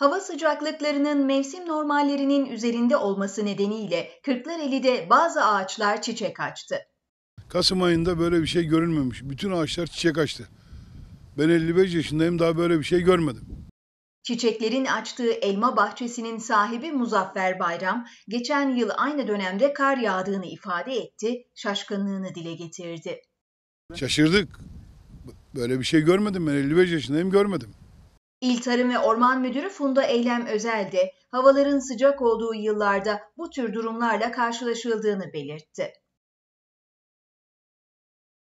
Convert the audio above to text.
Hava sıcaklıklarının mevsim normallerinin üzerinde olması nedeniyle Kırklareli'de bazı ağaçlar çiçek açtı. Kasım ayında böyle bir şey görülmemiş. Bütün ağaçlar çiçek açtı. Ben 55 yaşındayım daha böyle bir şey görmedim. Çiçeklerin açtığı elma bahçesinin sahibi Muzaffer Bayram, geçen yıl aynı dönemde kar yağdığını ifade etti, şaşkınlığını dile getirdi. Şaşırdık. Böyle bir şey görmedim ben 55 yaşındayım görmedim. İl Tarım ve Orman Müdürü Funda Eylem Özel de havaların sıcak olduğu yıllarda bu tür durumlarla karşılaşıldığını belirtti.